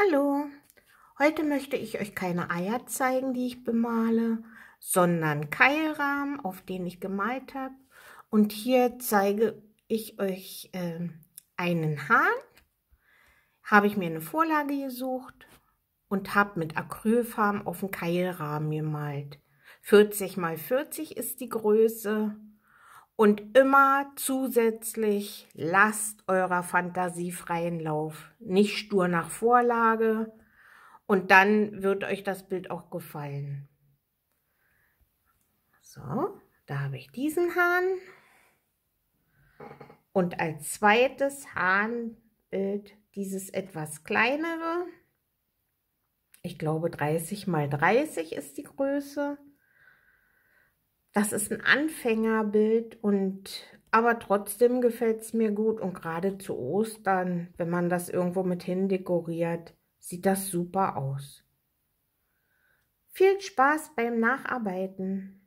Hallo, heute möchte ich euch keine Eier zeigen, die ich bemale, sondern Keilrahmen, auf denen ich gemalt habe. Und hier zeige ich euch äh, einen Hahn. Habe ich mir eine Vorlage gesucht und habe mit Acrylfarben auf den Keilrahmen gemalt. 40 mal 40 ist die Größe. Und immer zusätzlich lasst eurer Fantasie freien Lauf. Nicht stur nach Vorlage. Und dann wird euch das Bild auch gefallen. So, da habe ich diesen Hahn. Und als zweites Hahnbild dieses etwas kleinere. Ich glaube 30 mal 30 ist die Größe. Das ist ein Anfängerbild und aber trotzdem gefällt es mir gut und gerade zu Ostern, wenn man das irgendwo mit hin dekoriert, sieht das super aus. Viel Spaß beim Nacharbeiten!